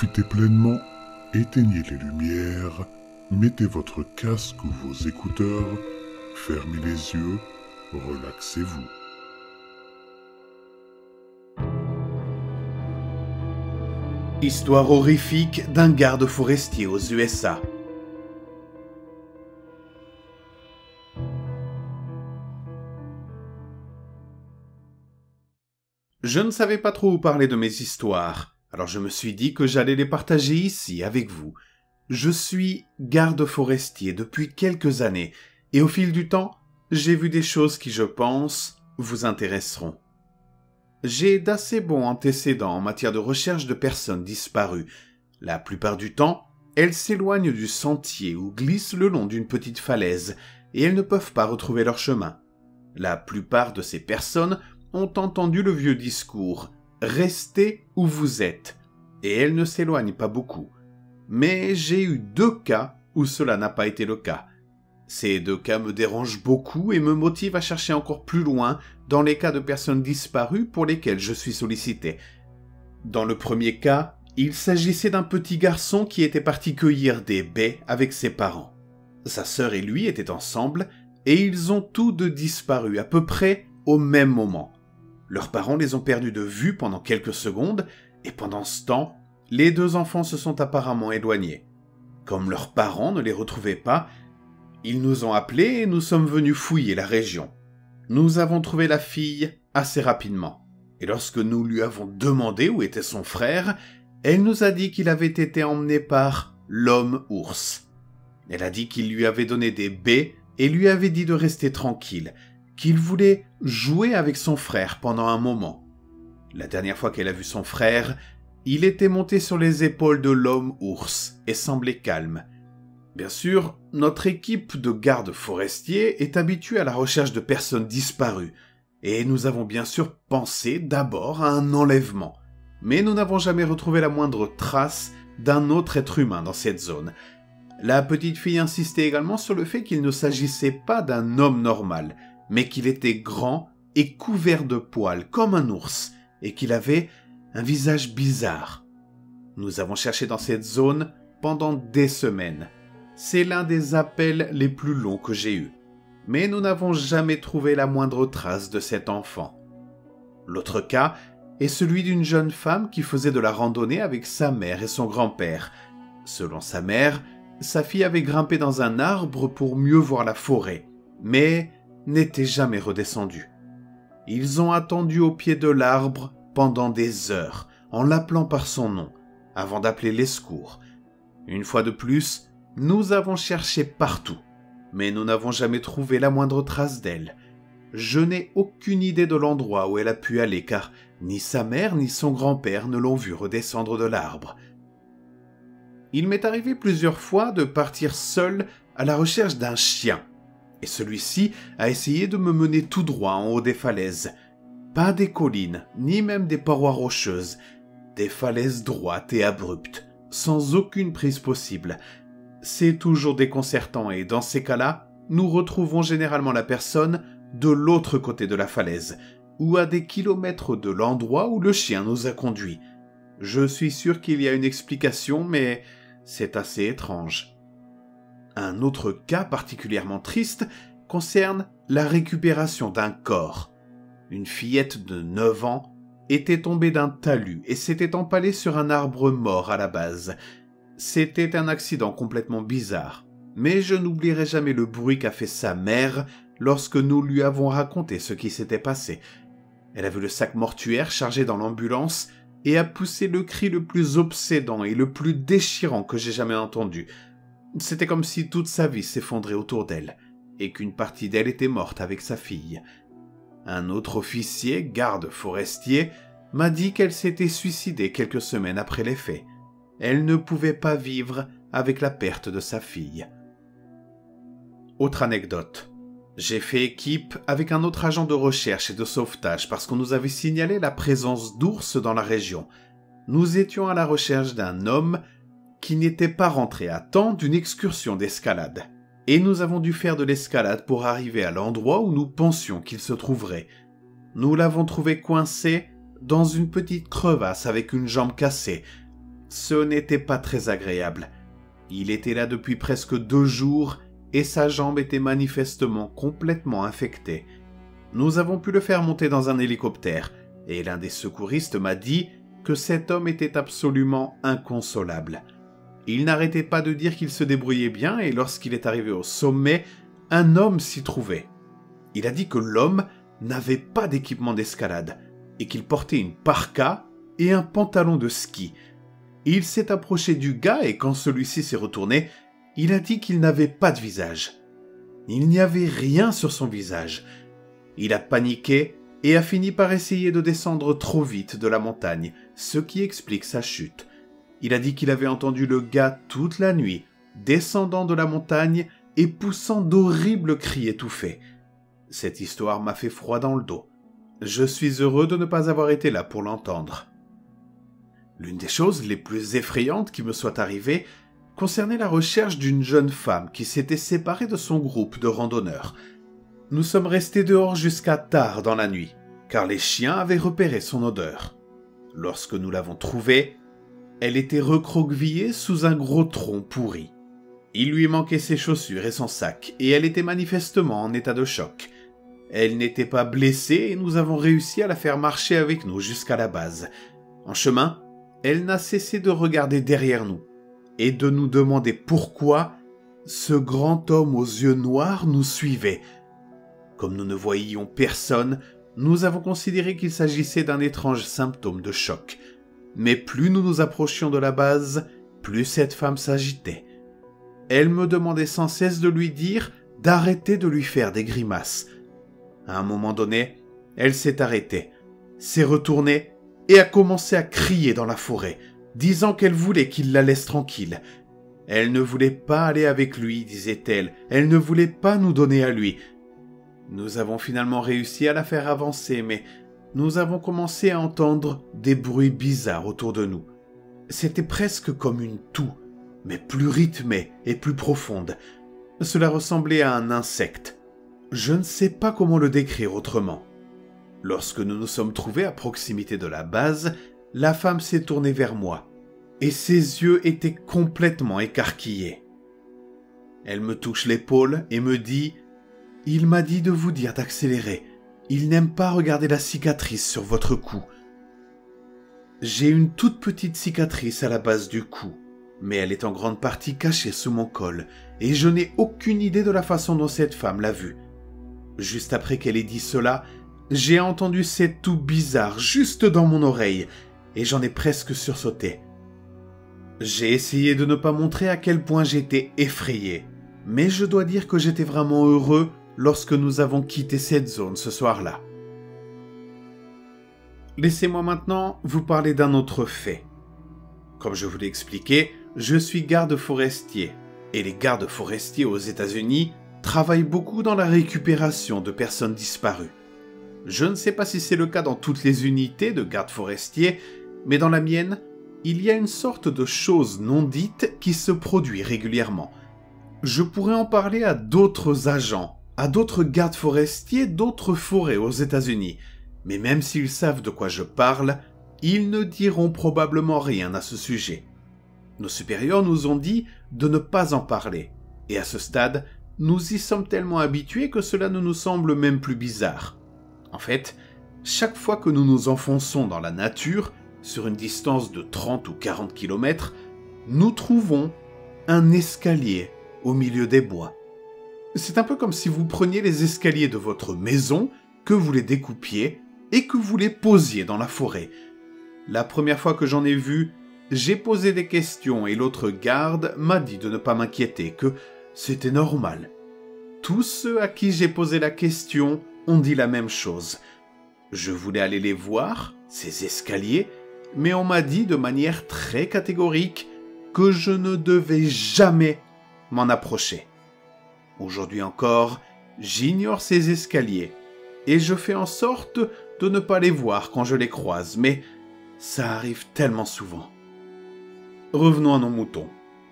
profitez pleinement, éteignez les lumières, mettez votre casque ou vos écouteurs, fermez les yeux, relaxez-vous. Histoire horrifique d'un garde forestier aux USA. Je ne savais pas trop où parler de mes histoires, alors je me suis dit que j'allais les partager ici avec vous. Je suis garde forestier depuis quelques années, et au fil du temps, j'ai vu des choses qui, je pense, vous intéresseront. J'ai d'assez bons antécédents en matière de recherche de personnes disparues. La plupart du temps, elles s'éloignent du sentier ou glissent le long d'une petite falaise, et elles ne peuvent pas retrouver leur chemin. La plupart de ces personnes ont entendu le vieux discours Restez où vous êtes, et elles ne s'éloignent pas beaucoup. Mais j'ai eu deux cas où cela n'a pas été le cas. Ces deux cas me dérangent beaucoup et me motivent à chercher encore plus loin dans les cas de personnes disparues pour lesquelles je suis sollicité. Dans le premier cas, il s'agissait d'un petit garçon qui était parti cueillir des baies avec ses parents. Sa sœur et lui étaient ensemble et ils ont tous deux disparu à peu près au même moment. Leurs parents les ont perdus de vue pendant quelques secondes, et pendant ce temps, les deux enfants se sont apparemment éloignés. Comme leurs parents ne les retrouvaient pas, ils nous ont appelés et nous sommes venus fouiller la région. Nous avons trouvé la fille assez rapidement. Et lorsque nous lui avons demandé où était son frère, elle nous a dit qu'il avait été emmené par l'homme ours. Elle a dit qu'il lui avait donné des baies et lui avait dit de rester tranquille, qu'il voulait jouer avec son frère pendant un moment. La dernière fois qu'elle a vu son frère, il était monté sur les épaules de l'homme ours et semblait calme. Bien sûr, notre équipe de gardes forestiers est habituée à la recherche de personnes disparues, et nous avons bien sûr pensé d'abord à un enlèvement. Mais nous n'avons jamais retrouvé la moindre trace d'un autre être humain dans cette zone. La petite fille insistait également sur le fait qu'il ne s'agissait pas d'un homme normal, mais qu'il était grand et couvert de poils comme un ours, et qu'il avait un visage bizarre. Nous avons cherché dans cette zone pendant des semaines. C'est l'un des appels les plus longs que j'ai eus. Mais nous n'avons jamais trouvé la moindre trace de cet enfant. L'autre cas est celui d'une jeune femme qui faisait de la randonnée avec sa mère et son grand-père. Selon sa mère, sa fille avait grimpé dans un arbre pour mieux voir la forêt, mais n'était jamais redescendu. Ils ont attendu au pied de l'arbre pendant des heures, en l'appelant par son nom, avant d'appeler les secours. Une fois de plus, nous avons cherché partout, mais nous n'avons jamais trouvé la moindre trace d'elle. Je n'ai aucune idée de l'endroit où elle a pu aller, car ni sa mère ni son grand-père ne l'ont vue redescendre de l'arbre. Il m'est arrivé plusieurs fois de partir seul à la recherche d'un chien, et celui-ci a essayé de me mener tout droit en haut des falaises. Pas des collines, ni même des parois rocheuses, des falaises droites et abruptes, sans aucune prise possible. C'est toujours déconcertant et dans ces cas-là, nous retrouvons généralement la personne de l'autre côté de la falaise, ou à des kilomètres de l'endroit où le chien nous a conduits. Je suis sûr qu'il y a une explication, mais c'est assez étrange. Un autre cas particulièrement triste concerne la récupération d'un corps. Une fillette de 9 ans était tombée d'un talus et s'était empalée sur un arbre mort à la base. C'était un accident complètement bizarre, mais je n'oublierai jamais le bruit qu'a fait sa mère lorsque nous lui avons raconté ce qui s'était passé. Elle a vu le sac mortuaire chargé dans l'ambulance et a poussé le cri le plus obsédant et le plus déchirant que j'ai jamais entendu. C'était comme si toute sa vie s'effondrait autour d'elle, et qu'une partie d'elle était morte avec sa fille. Un autre officier, garde forestier, m'a dit qu'elle s'était suicidée quelques semaines après les faits. Elle ne pouvait pas vivre avec la perte de sa fille. Autre anecdote. J'ai fait équipe avec un autre agent de recherche et de sauvetage parce qu'on nous avait signalé la présence d'ours dans la région. Nous étions à la recherche d'un homme qui n'était pas rentré à temps d'une excursion d'escalade. Et nous avons dû faire de l'escalade pour arriver à l'endroit où nous pensions qu'il se trouverait. Nous l'avons trouvé coincé dans une petite crevasse avec une jambe cassée. Ce n'était pas très agréable. Il était là depuis presque deux jours et sa jambe était manifestement complètement infectée. Nous avons pu le faire monter dans un hélicoptère, et l'un des secouristes m'a dit que cet homme était absolument inconsolable. Il n'arrêtait pas de dire qu'il se débrouillait bien, et lorsqu'il est arrivé au sommet, un homme s'y trouvait. Il a dit que l'homme n'avait pas d'équipement d'escalade, et qu'il portait une parka et un pantalon de ski. Il s'est approché du gars et quand celui-ci s'est retourné, il a dit qu'il n'avait pas de visage. Il n'y avait rien sur son visage. Il a paniqué et a fini par essayer de descendre trop vite de la montagne, ce qui explique sa chute. Il a dit qu'il avait entendu le gars toute la nuit, descendant de la montagne et poussant d'horribles cris étouffés. Cette histoire m'a fait froid dans le dos. Je suis heureux de ne pas avoir été là pour l'entendre. L'une des choses les plus effrayantes qui me soit arrivée concernait la recherche d'une jeune femme qui s'était séparée de son groupe de randonneurs. Nous sommes restés dehors jusqu'à tard dans la nuit, car les chiens avaient repéré son odeur. Lorsque nous l'avons trouvée, elle était recroquevillée sous un gros tronc pourri. Il lui manquait ses chaussures et son sac, et elle était manifestement en état de choc. Elle n'était pas blessée et nous avons réussi à la faire marcher avec nous jusqu'à la base. En chemin, elle n'a cessé de regarder derrière nous et de nous demander pourquoi ce grand homme aux yeux noirs nous suivait. Comme nous ne voyions personne, nous avons considéré qu'il s'agissait d'un étrange symptôme de choc. Mais plus nous nous approchions de la base, plus cette femme s'agitait. Elle me demandait sans cesse de lui dire d'arrêter de lui faire des grimaces. À un moment donné, elle s'est arrêtée, s'est retournée et a commencé à crier dans la forêt, disant qu'elle voulait qu'il la laisse tranquille. Elle ne voulait pas aller avec lui, disait-elle, elle ne voulait pas nous donner à lui. Nous avons finalement réussi à la faire avancer, mais nous avons commencé à entendre des bruits bizarres autour de nous. C'était presque comme une toux, mais plus rythmée et plus profonde. Cela ressemblait à un insecte. Je ne sais pas comment le décrire autrement. Lorsque nous nous sommes trouvés à proximité de la base, la femme s'est tournée vers moi, et ses yeux étaient complètement écarquillés. Elle me touche l'épaule et me dit Il m'a dit de vous dire d'accélérer. Il n'aime pas regarder la cicatrice sur votre cou. J'ai une toute petite cicatrice à la base du cou, mais elle est en grande partie cachée sous mon col, et je n'ai aucune idée de la façon dont cette femme l'a vue. Juste après qu'elle ait dit cela, j'ai entendu cette toux bizarre juste dans mon oreille, et j'en ai presque sursauté. J'ai essayé de ne pas montrer à quel point j'étais effrayé, mais je dois dire que j'étais vraiment heureux lorsque nous avons quitté cette zone ce soir-là. Laissez-moi maintenant vous parler d'un autre fait. Comme je vous l'ai expliqué, je suis garde forestier, et les gardes forestiers aux États-Unis travaille beaucoup dans la récupération de personnes disparues. Je ne sais pas si c'est le cas dans toutes les unités de gardes forestiers, mais dans la mienne, il y a une sorte de chose non dite qui se produit régulièrement. Je pourrais en parler à d'autres agents, à d'autres gardes forestiers d'autres forêts aux États-Unis, mais même s'ils savent de quoi je parle, ils ne diront probablement rien à ce sujet. Nos supérieurs nous ont dit de ne pas en parler, et à ce stade, nous y sommes tellement habitués que cela ne nous semble même plus bizarre. En fait, chaque fois que nous nous enfonçons dans la nature, sur une distance de 30 ou 40 km, nous trouvons un escalier au milieu des bois. C'est un peu comme si vous preniez les escaliers de votre maison, que vous les découpiez et que vous les posiez dans la forêt. La première fois que j'en ai vu, j'ai posé des questions et l'autre garde m'a dit de ne pas m'inquiéter, que c'était normal. Tous ceux à qui j'ai posé la question ont dit la même chose. Je voulais aller les voir, ces escaliers, mais on m'a dit de manière très catégorique que je ne devais jamais m'en approcher. Aujourd'hui encore, j'ignore ces escaliers, et je fais en sorte de ne pas les voir quand je les croise, mais ça arrive tellement souvent. Revenons à nos moutons.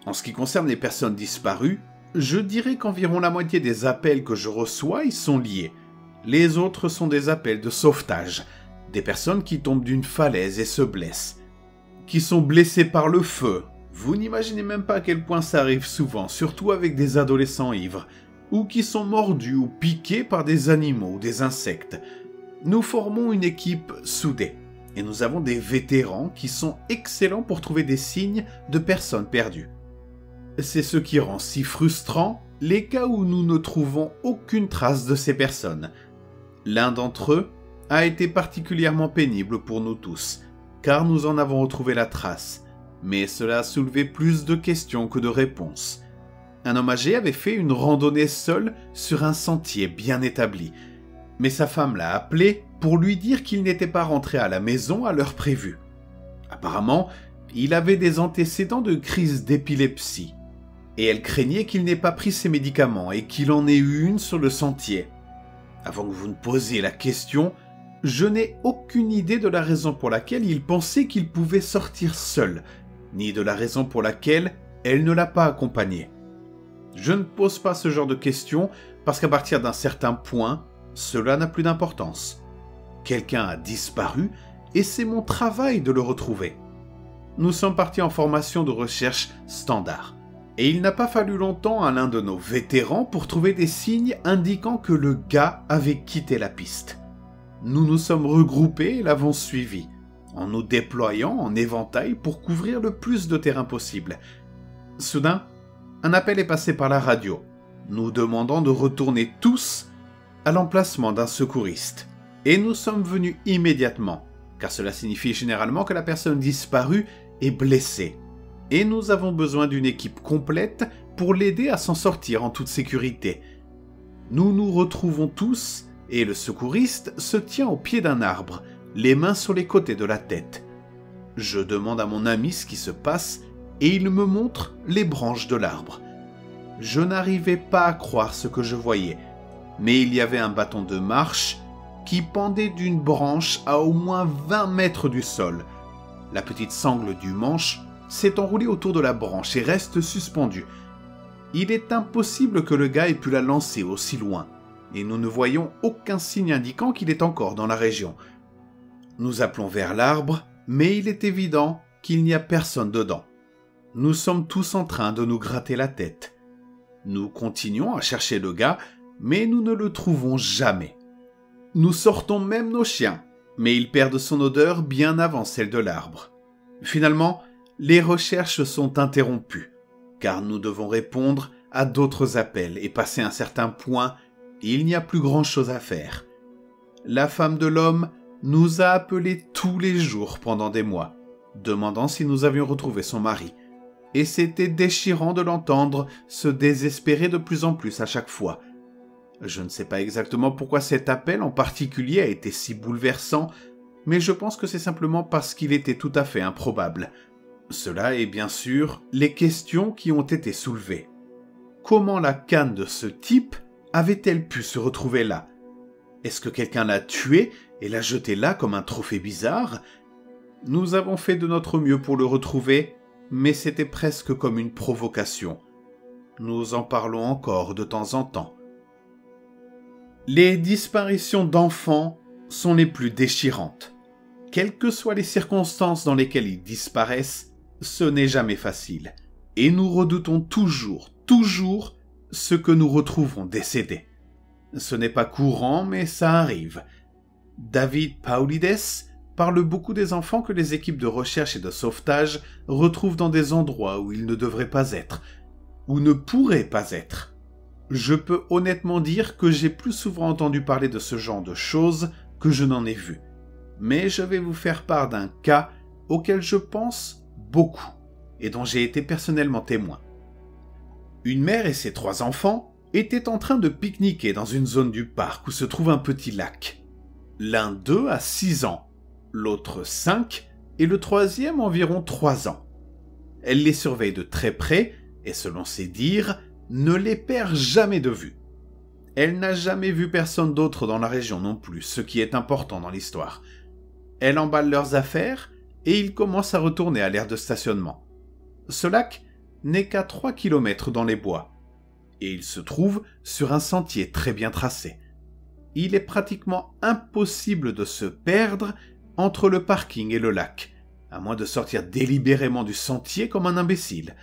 En ce qui concerne les personnes disparues, je dirais qu'environ la moitié des appels que je reçois y sont liés. Les autres sont des appels de sauvetage, des personnes qui tombent d'une falaise et se blessent. qui sont blessés par le feu. Vous n'imaginez même pas à quel point ça arrive souvent, surtout avec des adolescents ivres, ou qui sont mordus ou piqués par des animaux ou des insectes. Nous formons une équipe soudée, et nous avons des vétérans qui sont excellents pour trouver des signes de personnes perdues. C'est ce qui rend si frustrant les cas où nous ne trouvons aucune trace de ces personnes. L'un d'entre eux a été particulièrement pénible pour nous tous, car nous en avons retrouvé la trace, mais cela a soulevé plus de questions que de réponses. Un homme âgé avait fait une randonnée seul sur un sentier bien établi, mais sa femme l'a appelé pour lui dire qu'il n'était pas rentré à la maison à l'heure prévue. Apparemment, il avait des antécédents de crise d'épilepsie, et elle craignait qu'il n'ait pas pris ses médicaments et qu'il en ait eu une sur le sentier. Avant que vous ne posiez la question, je n'ai aucune idée de la raison pour laquelle il pensait qu'il pouvait sortir seul, ni de la raison pour laquelle elle ne l'a pas accompagné. Je ne pose pas ce genre de questions parce qu'à partir d'un certain point, cela n'a plus d'importance. Quelqu'un a disparu et c'est mon travail de le retrouver. Nous sommes partis en formation de recherche standard et il n'a pas fallu longtemps à l'un de nos vétérans pour trouver des signes indiquant que le gars avait quitté la piste. Nous nous sommes regroupés et l'avons suivi, en nous déployant en éventail pour couvrir le plus de terrain possible. Soudain, un appel est passé par la radio, nous demandant de retourner tous à l'emplacement d'un secouriste. Et nous sommes venus immédiatement, car cela signifie généralement que la personne disparue est blessée et nous avons besoin d'une équipe complète pour l'aider à s'en sortir en toute sécurité. Nous nous retrouvons tous et le secouriste se tient au pied d'un arbre, les mains sur les côtés de la tête. Je demande à mon ami ce qui se passe et il me montre les branches de l'arbre. Je n'arrivais pas à croire ce que je voyais, mais il y avait un bâton de marche qui pendait d'une branche à au moins 20 mètres du sol. La petite sangle du manche s'est enroulé autour de la branche et reste suspendu. Il est impossible que le gars ait pu la lancer aussi loin, et nous ne voyons aucun signe indiquant qu'il est encore dans la région. Nous appelons vers l'arbre, mais il est évident qu'il n'y a personne dedans. Nous sommes tous en train de nous gratter la tête. Nous continuons à chercher le gars, mais nous ne le trouvons jamais. Nous sortons même nos chiens, mais ils perdent son odeur bien avant celle de l'arbre. Finalement, les recherches sont interrompues, car nous devons répondre à d'autres appels et passer un certain point, il n'y a plus grand-chose à faire. La femme de l'homme nous a appelés tous les jours pendant des mois, demandant si nous avions retrouvé son mari, et c'était déchirant de l'entendre se désespérer de plus en plus à chaque fois. Je ne sais pas exactement pourquoi cet appel en particulier a été si bouleversant, mais je pense que c'est simplement parce qu'il était tout à fait improbable. Cela est bien sûr les questions qui ont été soulevées. Comment la canne de ce type avait-elle pu se retrouver là? Est-ce que quelqu'un l'a tué? Et l'a jeté là comme un trophée bizarre Nous avons fait de notre mieux pour le retrouver, mais c'était presque comme une provocation. Nous en parlons encore de temps en temps. Les disparitions d'enfants sont les plus déchirantes. Quelles que soient les circonstances dans lesquelles ils disparaissent, ce n'est jamais facile, et nous redoutons toujours, toujours ce que nous retrouvons décédé. Ce n'est pas courant, mais ça arrive. David Paulides parle beaucoup des enfants que les équipes de recherche et de sauvetage retrouvent dans des endroits où ils ne devraient pas être, ou ne pourraient pas être. Je peux honnêtement dire que j'ai plus souvent entendu parler de ce genre de choses que je n'en ai vu. Mais je vais vous faire part d'un cas auquel je pense beaucoup, et dont j'ai été personnellement témoin. Une mère et ses trois enfants étaient en train de pique-niquer dans une zone du parc où se trouve un petit lac. L'un d'eux a 6 ans, l'autre 5 et le troisième environ 3 ans. Elle les surveille de très près et selon ses dires, ne les perd jamais de vue. Elle n'a jamais vu personne d'autre dans la région non plus, ce qui est important dans l'histoire. Elle emballe leurs affaires et ils commencent à retourner à l'aire de stationnement. Ce lac n'est qu'à 3 km dans les bois, et il se trouve sur un sentier très bien tracé. Il est pratiquement impossible de se perdre entre le parking et le lac, à moins de sortir délibérément du sentier comme un imbécile.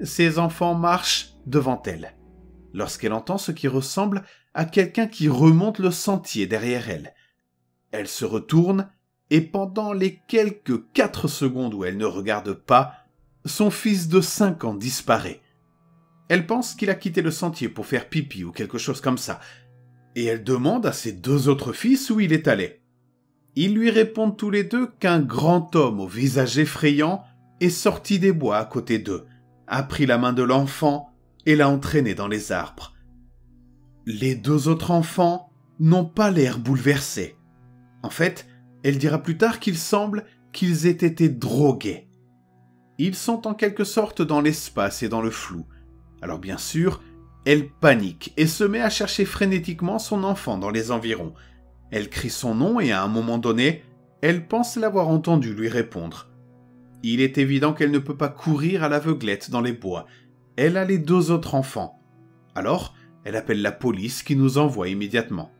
Ses enfants marchent devant elle, lorsqu'elle entend ce qui ressemble à quelqu'un qui remonte le sentier derrière elle. Elle se retourne, et pendant les quelques quatre secondes où elle ne regarde pas, son fils de cinq ans disparaît. Elle pense qu'il a quitté le sentier pour faire pipi ou quelque chose comme ça, et elle demande à ses deux autres fils où il est allé. Ils lui répondent tous les deux qu'un grand homme au visage effrayant est sorti des bois à côté d'eux, a pris la main de l'enfant et l'a entraîné dans les arbres. Les deux autres enfants n'ont pas l'air bouleversés. En fait, elle dira plus tard qu'il semble qu'ils aient été drogués. Ils sont en quelque sorte dans l'espace et dans le flou. Alors bien sûr, elle panique et se met à chercher frénétiquement son enfant dans les environs. Elle crie son nom et à un moment donné, elle pense l'avoir entendu lui répondre. Il est évident qu'elle ne peut pas courir à l'aveuglette dans les bois. Elle a les deux autres enfants. Alors, elle appelle la police qui nous envoie immédiatement.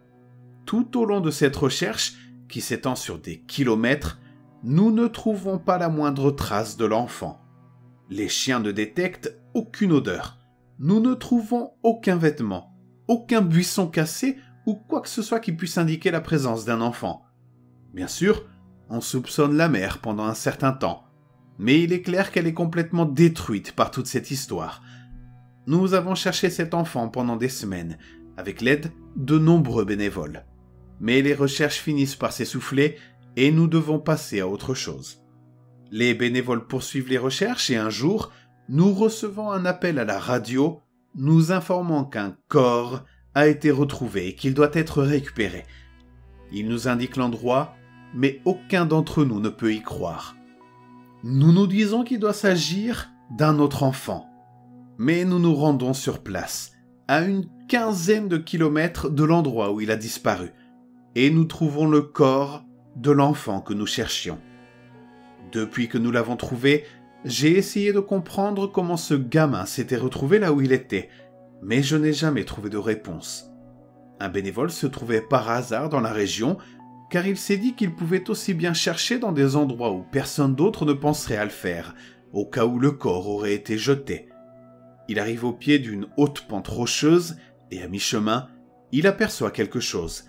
Tout au long de cette recherche, qui s'étend sur des kilomètres, nous ne trouvons pas la moindre trace de l'enfant. Les chiens ne détectent aucune odeur. Nous ne trouvons aucun vêtement, aucun buisson cassé ou quoi que ce soit qui puisse indiquer la présence d'un enfant. Bien sûr, on soupçonne la mère pendant un certain temps, mais il est clair qu'elle est complètement détruite par toute cette histoire. Nous avons cherché cet enfant pendant des semaines, avec l'aide de nombreux bénévoles mais les recherches finissent par s'essouffler et nous devons passer à autre chose. Les bénévoles poursuivent les recherches et un jour, nous recevons un appel à la radio nous informant qu'un corps a été retrouvé et qu'il doit être récupéré. Il nous indique l'endroit, mais aucun d'entre nous ne peut y croire. Nous nous disons qu'il doit s'agir d'un autre enfant. Mais nous nous rendons sur place, à une quinzaine de kilomètres de l'endroit où il a disparu et nous trouvons le corps de l'enfant que nous cherchions. Depuis que nous l'avons trouvé, j'ai essayé de comprendre comment ce gamin s'était retrouvé là où il était, mais je n'ai jamais trouvé de réponse. Un bénévole se trouvait par hasard dans la région, car il s'est dit qu'il pouvait aussi bien chercher dans des endroits où personne d'autre ne penserait à le faire, au cas où le corps aurait été jeté. Il arrive au pied d'une haute pente rocheuse, et à mi-chemin, il aperçoit quelque chose,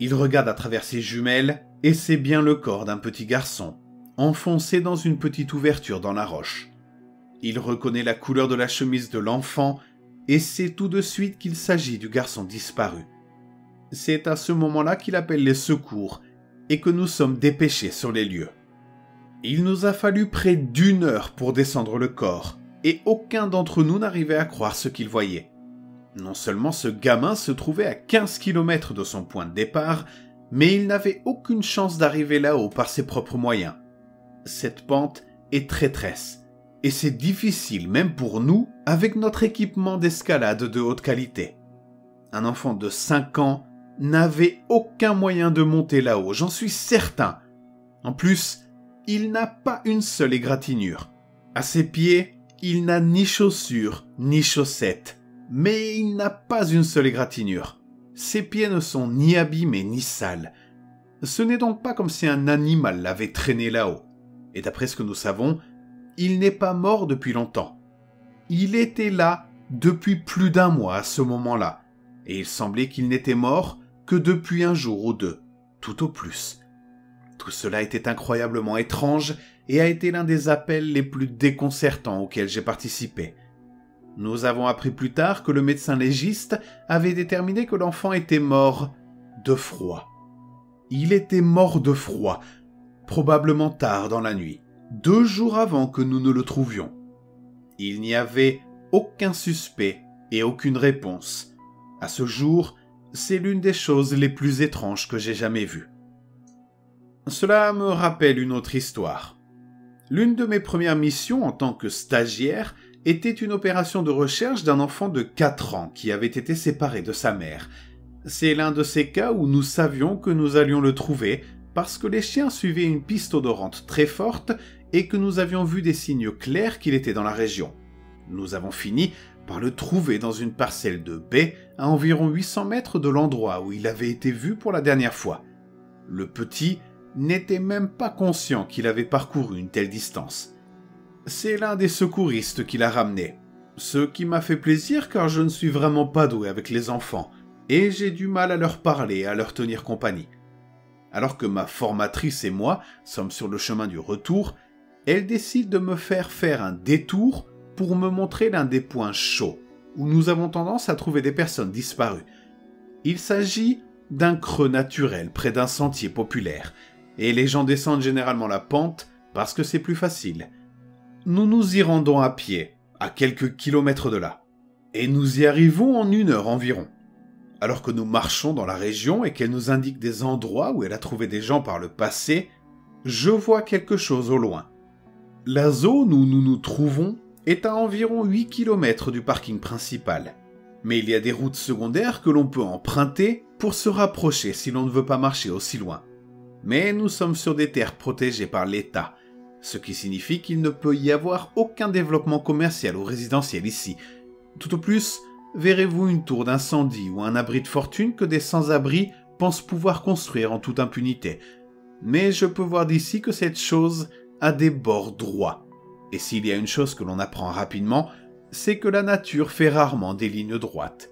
il regarde à travers ses jumelles, et c'est bien le corps d'un petit garçon, enfoncé dans une petite ouverture dans la roche. Il reconnaît la couleur de la chemise de l'enfant, et sait tout de suite qu'il s'agit du garçon disparu. C'est à ce moment-là qu'il appelle les secours, et que nous sommes dépêchés sur les lieux. Il nous a fallu près d'une heure pour descendre le corps, et aucun d'entre nous n'arrivait à croire ce qu'il voyait. Non seulement ce gamin se trouvait à 15 km de son point de départ, mais il n'avait aucune chance d'arriver là-haut par ses propres moyens. Cette pente est traîtresse, et c'est difficile même pour nous avec notre équipement d'escalade de haute qualité. Un enfant de 5 ans n'avait aucun moyen de monter là-haut, j'en suis certain. En plus, il n'a pas une seule égratignure. À ses pieds, il n'a ni chaussures ni chaussettes mais il n'a pas une seule égratignure. Ses pieds ne sont ni abîmés ni sales. Ce n'est donc pas comme si un animal l'avait traîné là-haut. Et d'après ce que nous savons, il n'est pas mort depuis longtemps. Il était là depuis plus d'un mois à ce moment-là, et il semblait qu'il n'était mort que depuis un jour ou deux, tout au plus. Tout cela était incroyablement étrange et a été l'un des appels les plus déconcertants auxquels j'ai participé. Nous avons appris plus tard que le médecin légiste avait déterminé que l'enfant était mort de froid. Il était mort de froid, probablement tard dans la nuit, deux jours avant que nous ne le trouvions. Il n'y avait aucun suspect et aucune réponse. À ce jour, c'est l'une des choses les plus étranges que j'ai jamais vues. Cela me rappelle une autre histoire. L'une de mes premières missions en tant que stagiaire était une opération de recherche d'un enfant de 4 ans qui avait été séparé de sa mère. C'est l'un de ces cas où nous savions que nous allions le trouver parce que les chiens suivaient une piste odorante très forte et que nous avions vu des signes clairs qu'il était dans la région. Nous avons fini par le trouver dans une parcelle de baie à environ 800 mètres de l'endroit où il avait été vu pour la dernière fois. Le petit n'était même pas conscient qu'il avait parcouru une telle distance. C'est l'un des secouristes qui l'a ramené, ce qui m'a fait plaisir car je ne suis vraiment pas doué avec les enfants, et j'ai du mal à leur parler et à leur tenir compagnie. Alors que ma formatrice et moi sommes sur le chemin du retour, elle décide de me faire faire un détour pour me montrer l'un des points chauds, où nous avons tendance à trouver des personnes disparues. Il s'agit d'un creux naturel près d'un sentier populaire, et les gens descendent généralement la pente parce que c'est plus facile. Nous nous y rendons à pied, à quelques kilomètres de là, et nous y arrivons en une heure environ. Alors que nous marchons dans la région et qu'elle nous indique des endroits où elle a trouvé des gens par le passé, je vois quelque chose au loin. La zone où nous nous trouvons est à environ 8 km du parking principal. Mais il y a des routes secondaires que l'on peut emprunter pour se rapprocher si l'on ne veut pas marcher aussi loin. Mais nous sommes sur des terres protégées par l'État, ce qui signifie qu'il ne peut y avoir aucun développement commercial ou résidentiel ici. Tout au plus, verrez-vous une tour d'incendie ou un abri de fortune que des sans-abri pensent pouvoir construire en toute impunité. Mais je peux voir d'ici que cette chose a des bords droits. Et s'il y a une chose que l'on apprend rapidement, c'est que la nature fait rarement des lignes droites.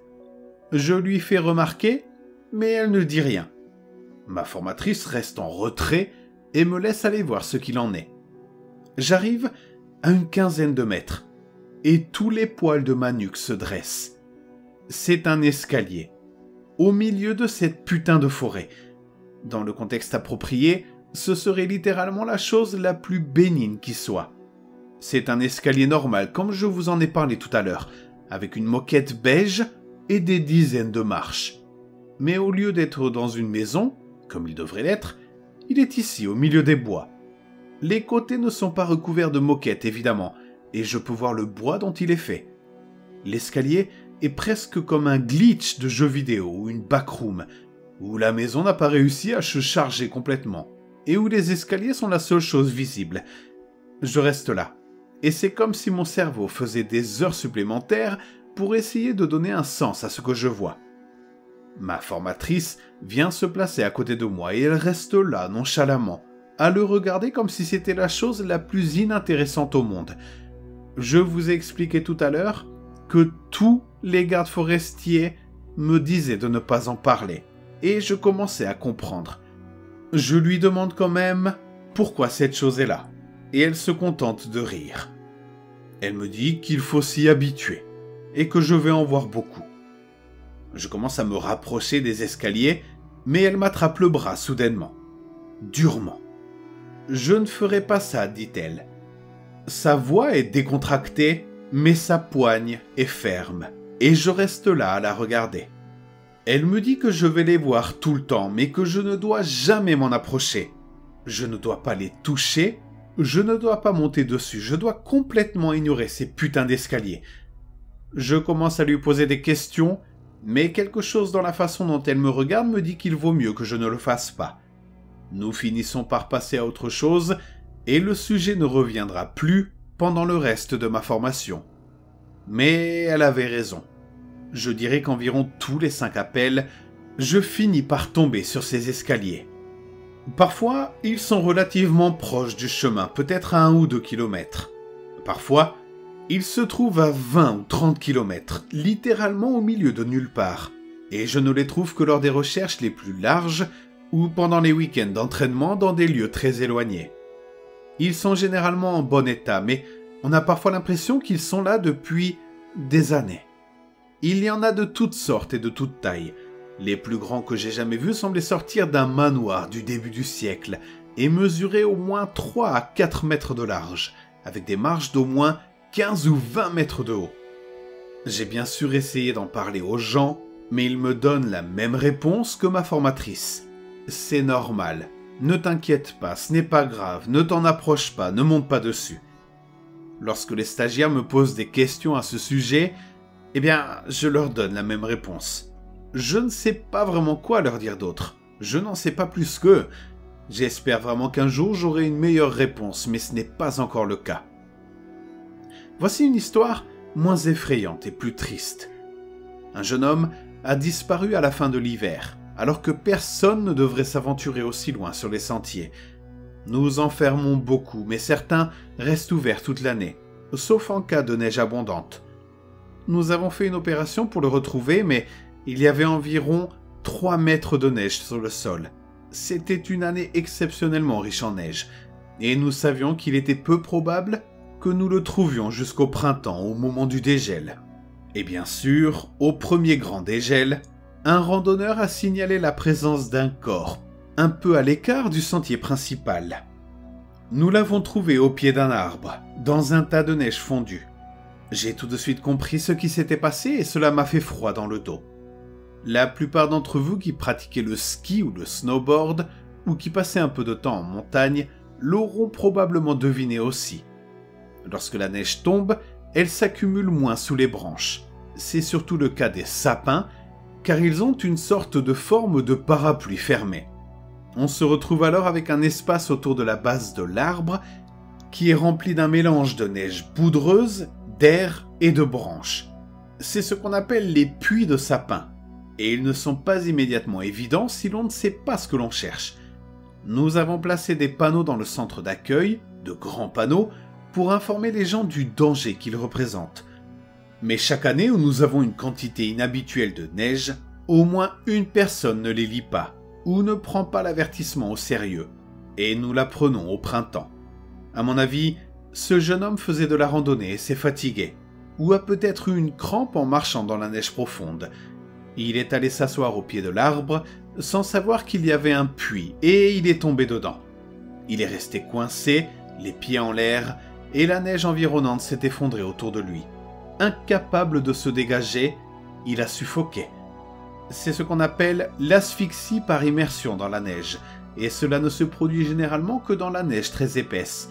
Je lui fais remarquer, mais elle ne dit rien. Ma formatrice reste en retrait et me laisse aller voir ce qu'il en est. J'arrive à une quinzaine de mètres, et tous les poils de ma nuque se dressent. C'est un escalier, au milieu de cette putain de forêt. Dans le contexte approprié, ce serait littéralement la chose la plus bénigne qui soit. C'est un escalier normal, comme je vous en ai parlé tout à l'heure, avec une moquette beige et des dizaines de marches. Mais au lieu d'être dans une maison, comme il devrait l'être, il est ici, au milieu des bois. Les côtés ne sont pas recouverts de moquettes, évidemment, et je peux voir le bois dont il est fait. L'escalier presque comme un glitch de jeu vidéo ou une backroom, où la maison n'a pas réussi à se charger complètement, et où les escaliers sont la seule chose visible. Je reste là, et c'est comme si mon cerveau faisait des heures supplémentaires pour essayer de donner un sens à ce que je vois. Ma formatrice vient se placer à côté de moi et elle reste là nonchalamment, à le regarder comme si c'était la chose la plus inintéressante au monde. Je vous ai expliqué tout à l'heure que tous les gardes forestiers me disaient de ne pas en parler, et je commençais à comprendre. Je lui demande quand même pourquoi cette chose est là, et elle se contente de rire. Elle me dit qu'il faut s'y habituer, et que je vais en voir beaucoup. Je commence à me rapprocher des escaliers, mais elle m'attrape le bras soudainement. Durement. Je ne ferai pas ça, dit-elle. Sa voix est décontractée, mais sa poigne est ferme, et je reste là à la regarder. Elle me dit que je vais les voir tout le temps, mais que je ne dois jamais m'en approcher. Je ne dois pas les toucher, je ne dois pas monter dessus, je dois complètement ignorer ces putains d'escaliers. Je commence à lui poser des questions, mais quelque chose dans la façon dont elle me regarde me dit qu'il vaut mieux que je ne le fasse pas. Nous finissons par passer à autre chose, et le sujet ne reviendra plus pendant le reste de ma formation. Mais elle avait raison. Je dirais qu'environ tous les cinq appels, je finis par tomber sur ces escaliers. Parfois, ils sont relativement proches du chemin, peut-être à un ou deux kilomètres. Parfois, il se trouve à 20 ou 30 km, littéralement au milieu de nulle part, et je ne les trouve que lors des recherches les plus larges ou pendant les week-ends d'entraînement dans des lieux très éloignés. Ils sont généralement en bon état, mais on a parfois l'impression qu'ils sont là depuis des années. Il y en a de toutes sortes et de toutes tailles. Les plus grands que j'ai jamais vus semblaient sortir d'un manoir du début du siècle et mesuraient au moins 3 à 4 mètres de large, avec des marches d'au moins 15 ou 20 mètres de haut. J'ai bien sûr essayé d'en parler aux gens, mais ils me donnent la même réponse que ma formatrice. C'est normal. Ne t'inquiète pas, ce n'est pas grave, ne t'en approche pas, ne monte pas dessus. Lorsque les stagiaires me posent des questions à ce sujet, eh bien, je leur donne la même réponse. Je ne sais pas vraiment quoi leur dire d'autre. Je n'en sais pas plus qu'eux. J'espère vraiment qu'un jour j'aurai une meilleure réponse, mais ce n'est pas encore le cas. Voici une histoire moins effrayante et plus triste. Un jeune homme a disparu à la fin de l'hiver, alors que personne ne devrait s'aventurer aussi loin sur les sentiers. Nous enfermons beaucoup, mais certains restent ouverts toute l'année, sauf en cas de neige abondante. Nous avons fait une opération pour le retrouver, mais il y avait environ 3 mètres de neige sur le sol. C'était une année exceptionnellement riche en neige, et nous savions qu'il était peu probable que nous le trouvions jusqu'au printemps au moment du dégel. Et bien sûr, au premier grand dégel, un randonneur a signalé la présence d'un corps, un peu à l'écart du sentier principal. Nous l'avons trouvé au pied d'un arbre, dans un tas de neige fondue. J'ai tout de suite compris ce qui s'était passé et cela m'a fait froid dans le dos. La plupart d'entre vous qui pratiquez le ski ou le snowboard, ou qui passez un peu de temps en montagne, l'auront probablement deviné aussi. Lorsque la neige tombe, elle s'accumule moins sous les branches. C'est surtout le cas des sapins, car ils ont une sorte de forme de parapluie fermée. On se retrouve alors avec un espace autour de la base de l'arbre qui est rempli d'un mélange de neige poudreuse, d'air et de branches. C'est ce qu'on appelle les puits de sapin, et ils ne sont pas immédiatement évidents si l'on ne sait pas ce que l'on cherche. Nous avons placé des panneaux dans le centre d'accueil, de grands panneaux, pour informer les gens du danger qu'ils représentent. Mais chaque année où nous avons une quantité inhabituelle de neige, au moins une personne ne les lit pas ou ne prend pas l'avertissement au sérieux, et nous la prenons au printemps. À mon avis, ce jeune homme faisait de la randonnée et s'est fatigué, ou a peut-être eu une crampe en marchant dans la neige profonde. Il est allé s'asseoir au pied de l'arbre sans savoir qu'il y avait un puits, et il est tombé dedans. Il est resté coincé, les pieds en l'air, et la neige environnante s'est effondrée autour de lui. Incapable de se dégager, il a suffoqué. C'est ce qu'on appelle l'asphyxie par immersion dans la neige, et cela ne se produit généralement que dans la neige très épaisse.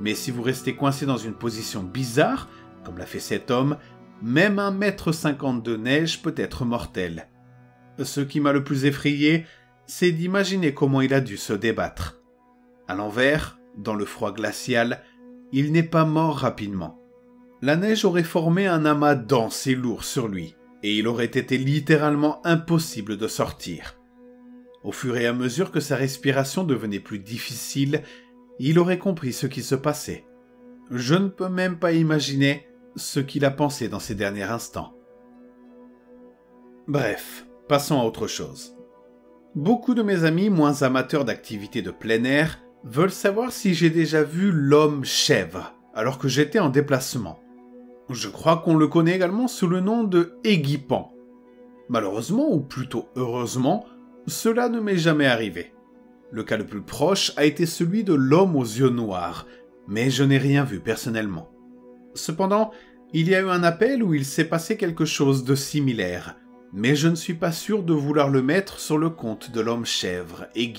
Mais si vous restez coincé dans une position bizarre, comme l'a fait cet homme, même un mètre cinquante de neige peut être mortel. Ce qui m'a le plus effrayé, c'est d'imaginer comment il a dû se débattre. À l'envers, dans le froid glacial, il n'est pas mort rapidement. La neige aurait formé un amas dense et lourd sur lui, et il aurait été littéralement impossible de sortir. Au fur et à mesure que sa respiration devenait plus difficile, il aurait compris ce qui se passait. Je ne peux même pas imaginer ce qu'il a pensé dans ces derniers instants. Bref, passons à autre chose. Beaucoup de mes amis moins amateurs d'activités de plein air veulent savoir si j'ai déjà vu l'homme chèvre alors que j'étais en déplacement. Je crois qu'on le connaît également sous le nom de Aiguipan. Malheureusement, ou plutôt heureusement, cela ne m'est jamais arrivé. Le cas le plus proche a été celui de l'homme aux yeux noirs, mais je n'ai rien vu personnellement. Cependant, il y a eu un appel où il s'est passé quelque chose de similaire, mais je ne suis pas sûr de vouloir le mettre sur le compte de l'homme chèvre et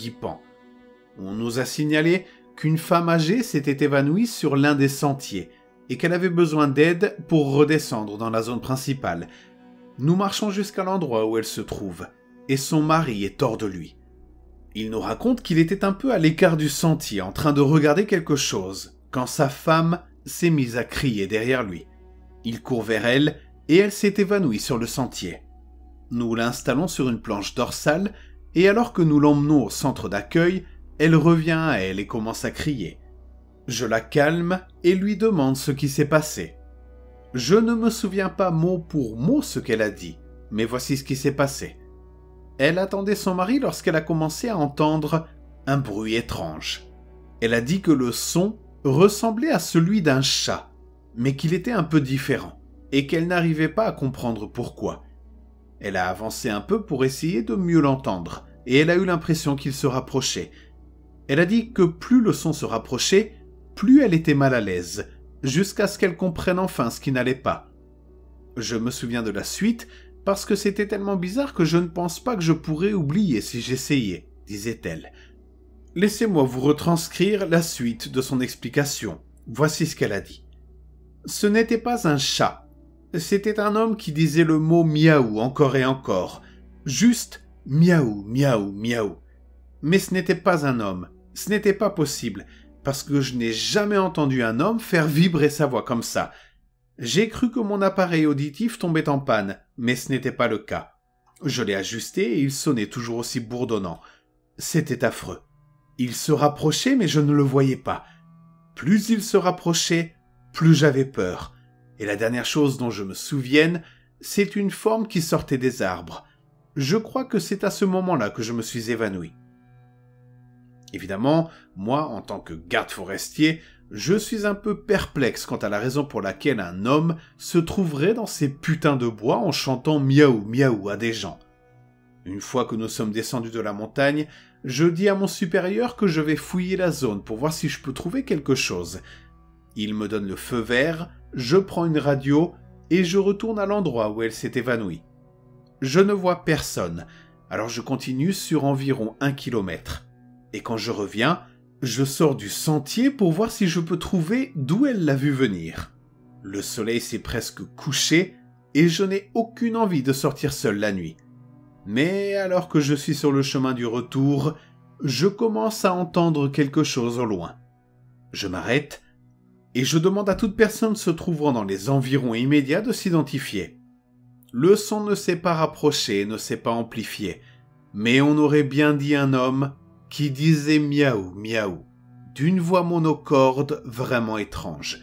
On nous a signalé qu'une femme âgée s'était évanouie sur l'un des sentiers, et qu'elle avait besoin d'aide pour redescendre dans la zone principale. Nous marchons jusqu'à l'endroit où elle se trouve, et son mari est hors de lui. Il nous raconte qu'il était un peu à l'écart du sentier en train de regarder quelque chose, quand sa femme s'est mise à crier derrière lui. Il court vers elle, et elle s'est évanouie sur le sentier. Nous l'installons sur une planche dorsale, et alors que nous l'emmenons au centre d'accueil, elle revient à elle et commence à crier. Je la calme et lui demande ce qui s'est passé. Je ne me souviens pas mot pour mot ce qu'elle a dit, mais voici ce qui s'est passé. Elle attendait son mari lorsqu'elle a commencé à entendre un bruit étrange. Elle a dit que le son ressemblait à celui d'un chat, mais qu'il était un peu différent, et qu'elle n'arrivait pas à comprendre pourquoi. Elle a avancé un peu pour essayer de mieux l'entendre, et elle a eu l'impression qu'il se rapprochait. Elle a dit que plus le son se rapprochait, plus elle était mal à l'aise, jusqu'à ce qu'elle comprenne enfin ce qui n'allait pas. Je me souviens de la suite, parce que c'était tellement bizarre que je ne pense pas que je pourrais oublier si j'essayais, disait-elle. Laissez-moi vous retranscrire la suite de son explication. Voici ce qu'elle a dit. Ce n'était pas un chat. C'était un homme qui disait le mot miaou encore et encore. Juste miaou, miaou, miaou. Mais ce n'était pas un homme. Ce n'était pas possible parce que je n'ai jamais entendu un homme faire vibrer sa voix comme ça. J'ai cru que mon appareil auditif tombait en panne, mais ce n'était pas le cas. Je l'ai ajusté et il sonnait toujours aussi bourdonnant. C'était affreux. Il se rapprochait mais je ne le voyais pas. Plus il se rapprochait, plus j'avais peur. Et la dernière chose dont je me souvienne, c'est une forme qui sortait des arbres. Je crois que c'est à ce moment-là que je me suis évanoui. Évidemment, moi, en tant que garde forestier, je suis un peu perplexe quant à la raison pour laquelle un homme se trouverait dans ces putains de bois en chantant miaou miaou à des gens. Une fois que nous sommes descendus de la montagne, je dis à mon supérieur que je vais fouiller la zone pour voir si je peux trouver quelque chose. Il me donne le feu vert, je prends une radio et je retourne à l'endroit où elle s'est évanouie. Je ne vois personne, alors je continue sur environ un kilomètre. Et quand je reviens, je sors du sentier pour voir si je peux trouver d'où elle l'a vu venir. Le soleil s'est presque couché et je n'ai aucune envie de sortir seul la nuit. Mais alors que je suis sur le chemin du retour, je commence à entendre quelque chose au loin. Je m'arrête et je demande à toute personne se trouvant dans les environs immédiats de s'identifier. Le son ne s'est pas rapproché, ne s'est pas amplifié, mais on aurait bien dit un homme qui disait miaou miaou, d'une voix monocorde vraiment étrange.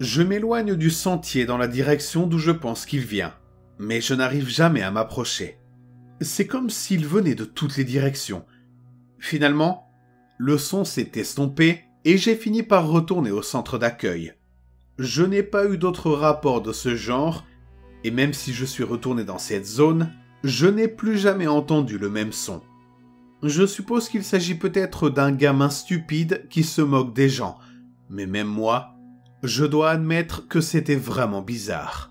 Je m'éloigne du sentier dans la direction d'où je pense qu'il vient, mais je n'arrive jamais à m'approcher. C'est comme s'il venait de toutes les directions. Finalement, le son s'est estompé et j'ai fini par retourner au centre d'accueil. Je n'ai pas eu d'autres rapports de ce genre, et même si je suis retourné dans cette zone, je n'ai plus jamais entendu le même son. Je suppose qu'il s'agit peut-être d'un gamin stupide qui se moque des gens, mais même moi, je dois admettre que c'était vraiment bizarre.